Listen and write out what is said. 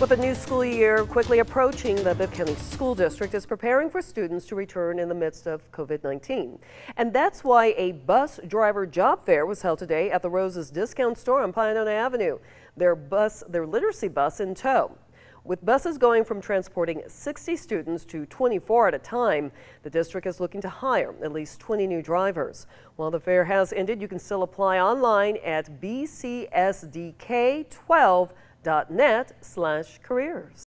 With the new school year quickly approaching, the Bibb County School District is preparing for students to return in the midst of COVID-19. And that's why a bus driver job fair was held today at the Roses Discount Store on Pio Nono Avenue. Their bus, their literacy bus in tow. With buses going from transporting 60 students to 24 at a time, the district is looking to hire at least 20 new drivers. While the fair has ended, you can still apply online at bcsdk12.com net slash careers.